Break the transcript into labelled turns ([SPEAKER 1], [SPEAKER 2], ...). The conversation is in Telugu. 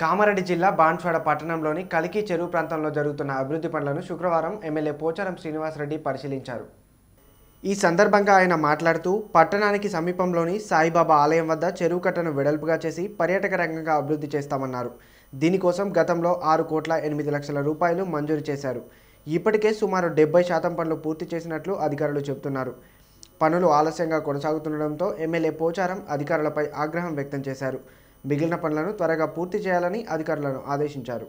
[SPEAKER 1] కామారెడ్డి జిల్లా బాన్స్వాడ పట్టణంలోని కలికి చెరువు ప్రాంతంలో జరుగుతున్న అభివృద్ధి పనులను శుక్రవారం ఎమ్మెల్యే పోచారం శ్రీనివాసరెడ్డి పరిశీలించారు. ఈ సందర్భంగా ఆయన మాట్లాడుతూ పట్టణానికి సమీపంలోని సాయిబాబా ఆలయం వద్ద చెరువు కట్టను వెడల్పుగా చేసి పర్యాటక రంగంగా అభివృద్ధి చేస్తామన్నారు. దీనికోసం గతంలో ఆరు కోట్ల ఎనిమిది లక్షల రూపాయలు మంజూరు చేశారు. ఇప్పటికే సుమారు డెబ్బై శాతం పనులు పూర్తి చేసినట్లు అధికారులు చెబుతున్నారు. పనులు ఆలస్యంగా కొనసాగుతుండడంతో ఎమ్మెల్యే పోచారం అధికారులపై ఆగ్రహం వ్యక్తం చేశారు. మిగిలిన పనులను త్వరగా పూర్తి చేయాలని అధికారులను ఆదేశించారు.